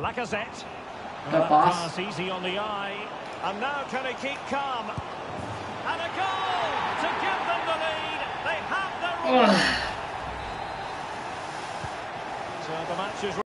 Lacazette. Good pass. pass easy on the eye. And now can he keep calm? And a goal to give them the lead. They have the... Ugh. So the match is...